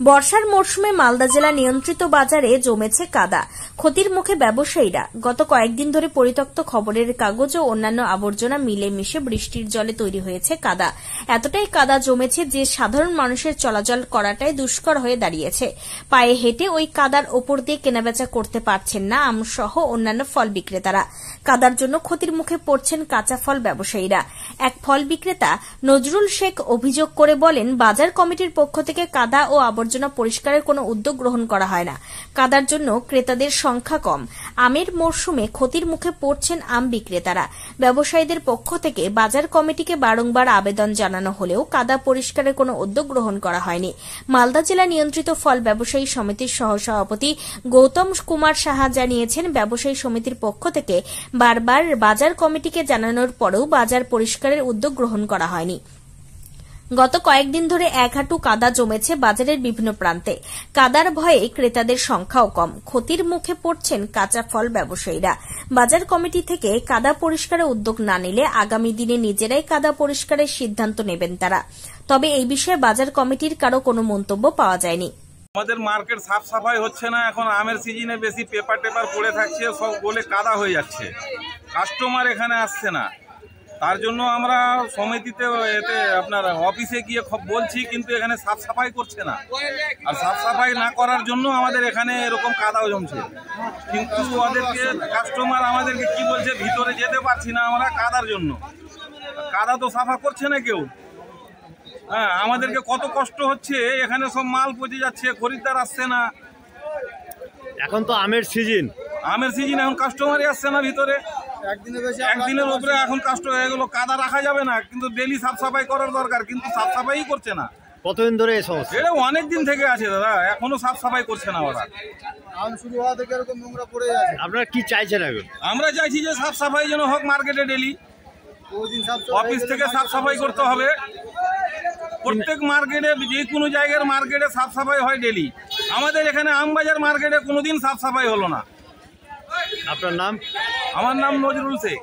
বর্ষার মরশুমে মালদা জেলা নিয়ন্ত্রিত বাজারে জমেছে কাদা। ক্ষতির মুখে ব্যবসায়ীরা গত কয়েকদিন ধরে পরিত্যক্ত খবরের কাগজ ও অন্যান্য আবর্জনা মিলে মিশে বৃষ্টির জলে তৈরি হয়েছে কাদা। এতটাই কাদা জমেছে যে সাধারণ মানুষের চলাচল করাটাই দুষ্কর হয়ে দাঁড়িয়েছে। পায়ে হেঁটে ওই কাদার ওপর দিয়ে কেনাবেচা করতে পারছেন না আমসহ অন্যান্য ফল বিক্রেতারা। কাদার জন্য ক্ষতির মুখে পড়ছেন কাঁচা ফল ব্যবসায়ীরা। এক ফল বিক্রেতা নজরুল শেখ অভিযোগ করে বলেন, বাজার কমিটির পক্ষ থেকে কাদা ও পরিষ্কারের কোনো উদ্যোগ গ্রহণ করা হয় না। কাদার জন্য ক্রেতাদের সংখ্যা কম। আমের মরশুমে ক্ষতির মুখে পড়ছেন আম বিক্রেতারা। ব্যবসায়ীদের পক্ষ থেকে বাজার কমিটিকে বারংবার আবেদন জানানো হলেও কাদা পরিষ্কারের কোনো উদ্যোগ গ্রহণ করা হয়নি। মালদা জেলা নিয়ন্ত্রিত ফল ব্যবসায়ী সমিতির সহসভাপতি গৌতম কুমার সাহা জানিয়েছেন, ব্যবসায়ী সমিতির পক্ষ থেকে বারবার বাজার কমিটিকে জানানোর পরেও বাজার পরিষ্কারের উদ্যোগ গ্রহণ করা হয়নি। গত কয়েকদিন ধরে এক হাঁটু কাদা জমেছে বাজারের বিভিন্ন প্রান্তে। কাদার ভয়ে ক্রেতাদের সংখ্যাও কম। ক্ষতির মুখে পড়ছেন কাঁচা ফল ব্যবসায়ীরা। বাজার কমিটি থেকে কাদা পরিষ্কারের উদ্যোগ না নিলে আগামী দিনে নিজেরাই কাদা পরিষ্কারের সিদ্ধান্ত নেবেন তারা। তবে এই বিষয়ে বাজার কমিটির কারও কোনো মন্তব্য পাওয়া যায়নি। আমাদের মার্কেট সাফ সাফাই হচ্ছে না, এখন আমের সিজনে বেশি পেপার টেপার পড়ে থাকছে, সব গলে কাদা হয়ে যাচ্ছে। কাস্টমার এখানে আসছে না। তার জন্য আমরা সমিতিতে এতে আপনার অফিসে গিয়ে বলছি কিন্তু এখানে সাফ সাফাই করছে না। আর সাফ সাফাই না করার জন্য আমাদের এখানে এরকম কাদাও জমছে। কিন্তু ওদেরকে কাস্টমার আমাদেরকে কি বলছে ভিতরে যেতে পারছি না আমরা কাদার জন্য। কাদা তো সাফা করছে না কেউ। হ্যাঁ আমাদেরকে কত কষ্ট হচ্ছে এখানে সব মাল পচে যাচ্ছে খরিদ্দার আসছে না। এখন তো আমের সিজন আমের সিজন এখন কাস্টমারই আসছে না ভিতরে। একদিনের উপরে এখন কষ্ট হয়ে এগুলো কাদা রাখা যাবে না কিন্তু ডেলি সাফ সাফাই করার দরকার কিন্তু সাফ সাফাই করছে না। কতদিন ধরে এই সমস্যা? এটা অনেক দিন থেকে আছে দাদা এখনও সাফ সাফাই করছে না ওরা। আম শুরু হওয়া থেকে এরকম নোংরা পড়ে আছে। আপনারা কি চাইছেন এখন? আমরা চাইছি যে সাফ সাফাই যেন হোক মার্কেটে ডেলি অফিস থেকে সাফ সাফাই করতে হবে। প্রত্যেক মার্কেটে যে কোনো জায়গার মার্কেটে সাফ সাফাই হয় ডেলি আমাদের এখানে আমবাজার মার্কেটে কোনোদিন সাফ সাফাই হলো না। আপনার নাম? আমার নাম নজরুল শেখ।